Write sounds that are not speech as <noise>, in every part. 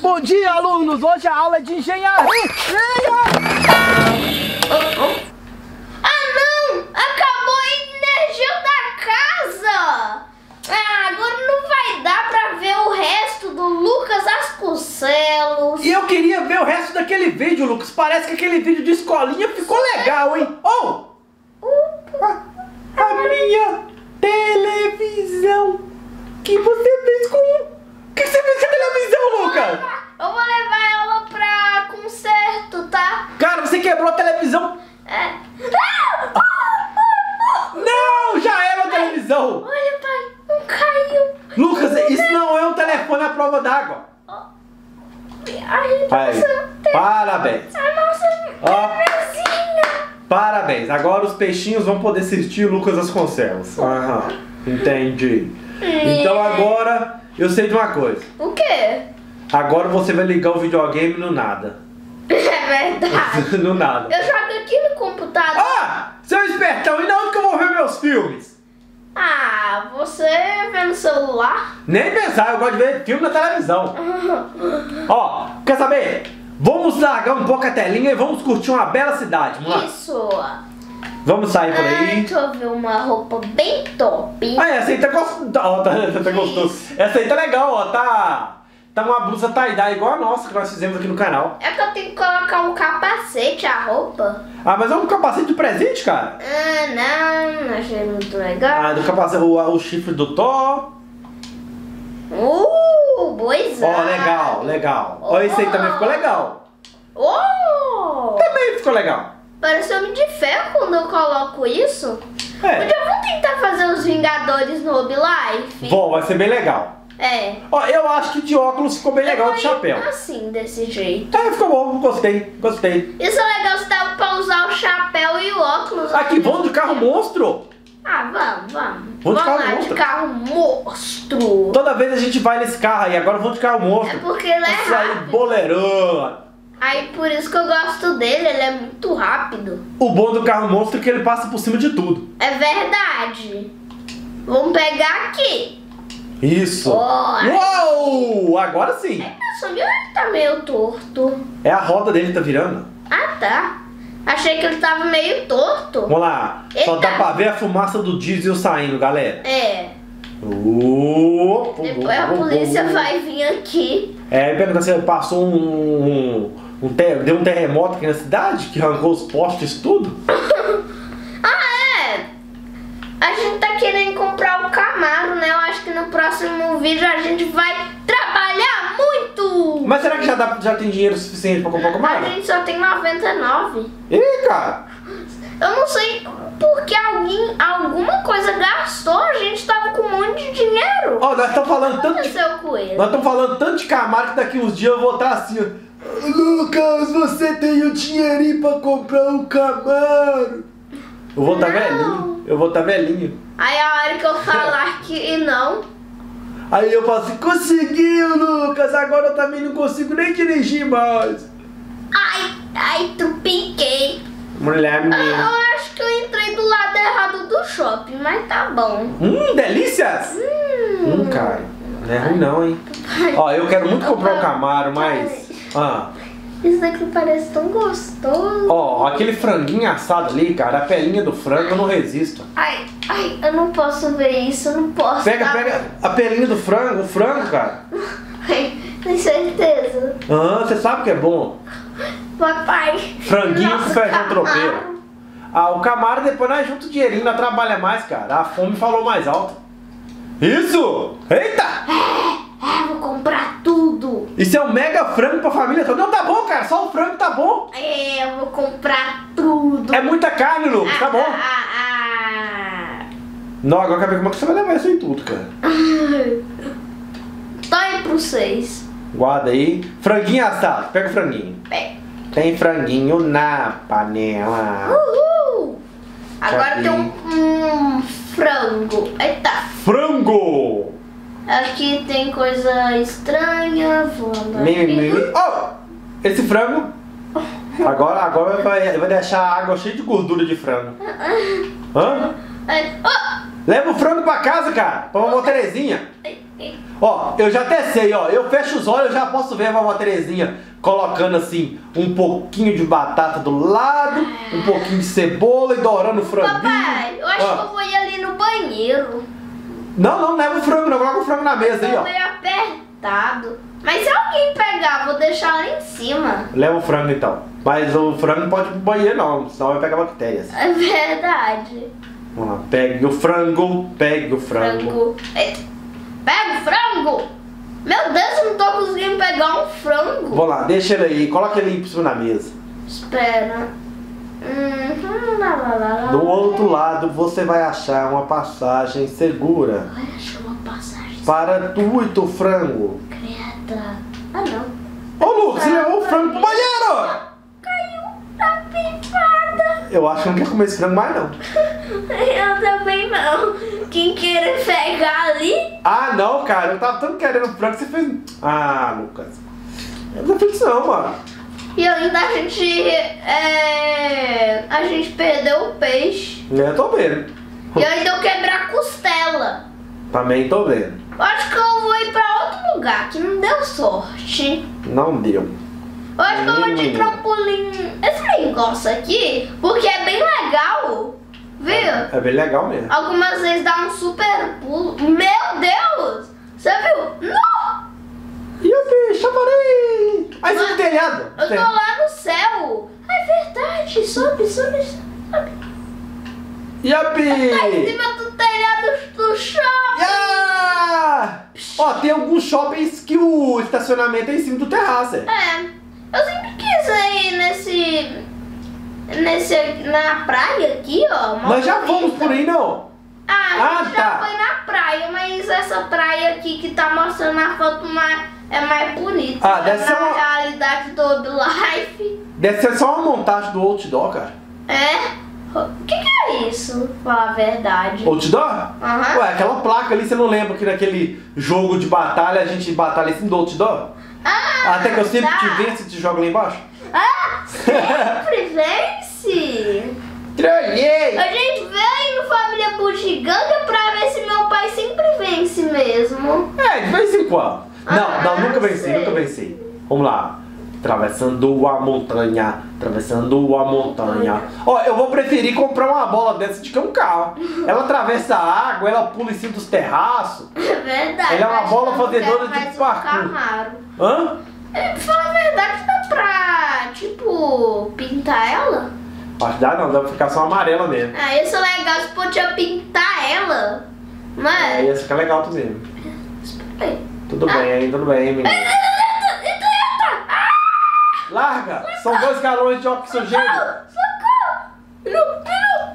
Bom dia, alunos! Hoje a aula é de engenharia! Ah não! Acabou a energia da casa! Ah, agora não vai dar pra ver o resto do Lucas Ascocelos. E eu queria ver o resto daquele vídeo, Lucas. Parece que aquele vídeo de escolinha ficou legal, hein? Oh! A, a minha televisão que você fez com. O que você fez com a televisão, Lucas? Eu vou levar ela pra conserto, tá? Cara, você quebrou a televisão. É. Não, já era a televisão. Olha, pai, não caiu. Lucas, isso não é um telefone à prova d'água. Ai, Aí, nossa, tem- parabéns. a nossa Ó. Parabéns. Agora os peixinhos vão poder assistir o Lucas Vasconcelos. Aham, entendi. Então agora eu sei de uma coisa. O quê? Agora você vai ligar o videogame no nada. Verdade. <laughs> no nada. Eu jogo aqui no computador. Ah! Seu espertão, e na onde que eu vou ver meus filmes? Ah, você vê no celular? Nem pensar, eu gosto de ver filme na televisão. <laughs> Ó, quer saber? Vamos largar um pouco a telinha e vamos curtir uma bela cidade, lá. Isso. Vamos sair por aí. deixa eu ver uma roupa bem top. Ah, essa aí tá gostoso. Ó, tá, tá gostoso. Essa aí tá legal, ó. Tá. Tá uma blusa tie-dye igual a nossa que nós fizemos aqui no canal. É que eu tenho que colocar um capacete, a roupa. Ah, mas é um capacete de presente, cara. Ah, não, não achei muito legal. Ah, do capacete, o, o chifre do Thor. Uh, boizão. Ó, legal, legal. Ó, esse aí também ficou legal. Oh, Também ficou legal. parece homem de ferro quando eu coloco isso. É. dia vamos tentar fazer os Vingadores no Hobby Life? Bom, vai ser bem legal. É. Ó, eu acho que de óculos ficou bem legal de chapéu. Assim, desse jeito. É, ficou bom, gostei, gostei. Isso é legal, se dá pra usar o chapéu e o óculos. Aqui, vamos de carro monstro. Ah, vamos, vamos. Vamos de carro lá, de carro monstro. Toda vez a gente vai nesse carro aí, agora vamos de carro É monstro. porque ele é Isso aí, rápido. boleirão. Aí por isso que eu gosto dele, ele é muito rápido. O bom do carro monstro é que ele passa por cima de tudo. É verdade. Vamos pegar aqui. Isso. Olha. Uou! Agora sim. Nossa, meu ele tá meio torto. É a roda dele que tá virando. Ah, tá. Achei que ele tava meio torto. Vamos lá. Só Eita. dá pra ver a fumaça do diesel saindo, galera. É. Uou, Depois a polícia vai vir aqui. É, pergunta se passou um, um, um deu um terremoto aqui na cidade que arrancou os postes tudo. Ah, é. A gente tá querendo comprar o Camaro, né? Eu acho que no próximo vídeo a gente vai trabalhar muito. Mas será que já, dá, já tem dinheiro suficiente pra comprar o A gente só tem 99. Ih, cara. Eu não sei porque alguém, alguma coisa gastou. A gente tava com um monte de dinheiro. Ó, nós estamos falando tanto de? Nós estamos falando tanto de Camaro que daqui uns dias eu vou estar assim. Lucas, você tem o dinheirinho pra comprar um Camaro? Eu vou estar Não. velhinho. Eu vou estar velhinho. Aí a hora que eu falar que não. Aí eu falo assim, conseguiu, Lucas, agora eu também não consigo nem dirigir mais. Ai, ai, trupiquei. Mulher, Ah, menina. Eu acho que eu entrei do lado errado do shopping, mas tá bom. Hum, delícias! Hum, cara, não é ruim não, hein? Ó, eu quero muito comprar o Camaro, mas... Ah, Isso daqui parece tão gostoso. ó, aquele franguinho assado ali, cara, a pelinha do frango eu não resisto. Ai, ai, eu não posso ver isso, eu não posso. Pega, tá? pega a pelinha do frango, o frango, cara. Ai, tem certeza. Ah, você sabe que é bom. Papai. Franguinho com feijão tropeiro. Ah, o Camaro depois nós junta o dinheirinho, nós trabalha mais, cara. A fome falou mais alto. Isso! Eita! É, vou comprar tudo. Isso é um mega frango pra família toda. Não, tá bom, cara. Só o frango tá bom. É, eu vou comprar tudo. É muita carne, Lucas. Tá bom. Ah, ah, Não, agora eu quero ver como é que você vai levar isso aí tudo, cara. ah. <laughs> Tô aí pro seis. Guarda aí. Franguinho assado. Pega o franguinho. Pega. Tem franguinho na panela. Uhul! Agora tem um, um frango. Eita! Frango! Aqui tem coisa estranha. Me, me. Oh! Esse frango. Agora, agora vai, vai deixar a água cheia de gordura de frango. Hã? Oh! Leva o frango pra casa, cara. Pra vovó Terezinha. Ó, eu já até sei, ó. Eu fecho os olhos, eu já posso ver a vovó Terezinha colocando assim um pouquinho de batata do lado, um pouquinho de cebola e dourando o franguinho. Papai, eu acho Ah. que eu vou ir ali no banheiro. Não, não, leva o frango, não. Coloca o frango na mesa aí, Tô ó. meio apertado. Mas se alguém pegar, vou deixar lá em cima. Leva o frango então. Mas o frango não pode ir pro banheiro, não, senão vai pegar bactérias. É verdade. Vamos lá, pegue o frango, pegue o frango. Frango. Eita. Pega o frango! Meu Deus, eu não tô conseguindo pegar um frango. Vamos lá, deixa ele aí, coloca ele aí por cima da mesa. Espera. Hum. Do outro lado você vai achar uma passagem segura Olha, achou uma passagem para tu e teu frango. secreta. Ah, não. Ô Lucas, você levou o frango pro banheiro! Caiu na pipada. Eu acho que não quer comer esse frango mais não. <laughs> Eu também não. Quem querer pegar ali? Ah não, cara, eu tava tanto querendo o frango que você fez. Ah, Lucas. Eu não fiz isso não, mano. E ainda a gente. É, a gente perdeu o peixe. Eu tô vendo. E ainda eu quebrei a costela. Também tô vendo. Eu acho que eu vou ir pra outro lugar, que não deu sorte. Não deu. Eu acho que eu vou de trampolim. Esse negócio aqui, porque é bem legal. Viu? É bem legal mesmo. Algumas vezes dá um super pulo. Meu Deus! Você viu? Não! E o bicho, eu parei. Aí você no telhado. Eu tô lá no céu. É verdade. Sobe, sobe, sobe. A Tá em cima do telhado do shopping. Yeah! Ó, tem alguns shoppings que o estacionamento é em cima do terraço. é. É, eu sempre quis ir nesse. Nesse. Na praia aqui, ó. uma Nós já fomos por aí, não? Ah, a Ah, tá. já foi na praia, mas essa praia aqui que tá mostrando na foto mais, é mais bonita. Ah, deve na ser uma- realidade do Life. Deve ser só uma montagem do outdoor, cara. É? O que, que é isso? Falar a verdade. Outdoor? Aham. Ué, aquela placa ali, você não lembra que naquele jogo de batalha a gente batalha em cima do outdoor? Ah, Até que eu sempre tá. te venço e te jogo lá embaixo? Ah, sempre <laughs> vence! Trolhei! A gente veio no Família Bugiganga pra ver se meu pai sempre vence mesmo. É, quando. Não, Ah, não, nunca venci, sei. nunca venci. Vamos lá. Atravessando a montanha, atravessando a montanha. Ó, eu vou preferir comprar uma bola dessa de que um carro. Ela atravessa a água, ela pula em cima dos terraços. É verdade. Ela é uma bola fazedora de um parkour. Hã? É, pra falar a verdade, dá pra, tipo, pintar ela? Acho que dá não, dá pra ficar só amarela mesmo. Ah, isso é legal, se podia pintar ela. É, Mas... ia ficar legal tu mesmo. Ei. Tudo bem, tudo bem, menino. Larga! São dois galões de oxigênio. Socorro! Não, não,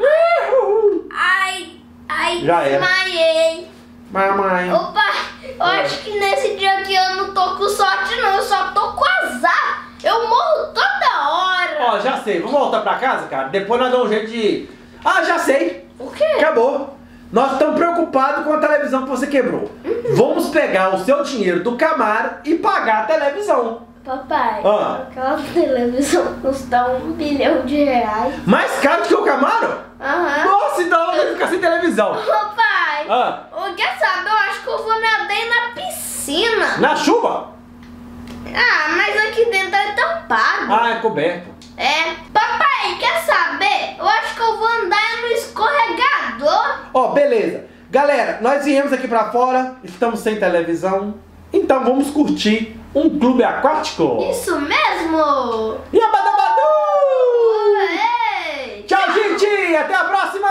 não! Ai, ai, Já era. desmaiei. Mamãe. Opa, eu acho que nesse dia aqui eu não tô com sorte não, eu só tô com azar. Eu morro toda hora. Ó, já sei. Vamos voltar pra casa, cara? Depois nós damos um jeito de... Ah, já sei. O quê? Acabou. Nós estamos preocupados com a televisão que você quebrou. Vamos pegar o seu dinheiro do Camaro e pagar a televisão. Papai, Ah. aquela televisão custa um bilhão de reais. Mais caro que o Camaro? Aham. Nossa, então ela vai ficar sem televisão. Papai, Ah, quer saber? Eu acho que eu vou nadar na piscina. na chuva? Ah, mas aqui dentro é tampado. Ah, é coberto. É. Papai, quer saber? Eu acho que eu vou andar no escorregador. Ó, beleza. Galera, nós viemos aqui pra fora, estamos sem televisão, então vamos curtir um clube aquático. Isso mesmo! E a abadabadu! Tchau, gente! Até a próxima!